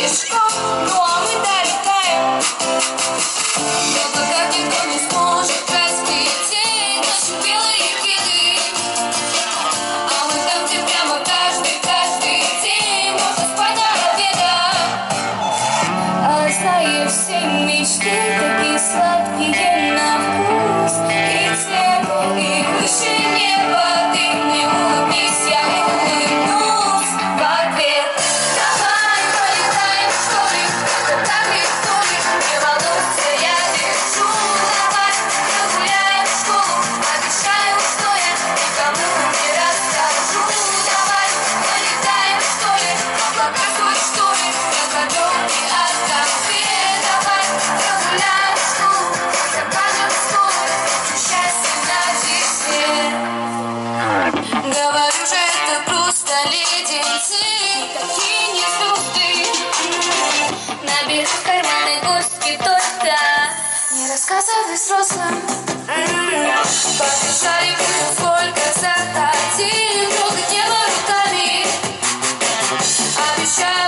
близко, но мы далеко. Я пока никто не сможет разглядеть наши белые кеды. А мы там, где прямо каждый, каждый день можно спать до. А зная все мечты, такие сладкие на вкус, и тему и выше не Говорю же, это просто леденцы. Такие не фрукты Набил в карманы горстки торта Не рассказывай взрослым. Папе шарик, сколько захотим Трогать небо руками. Обещаю.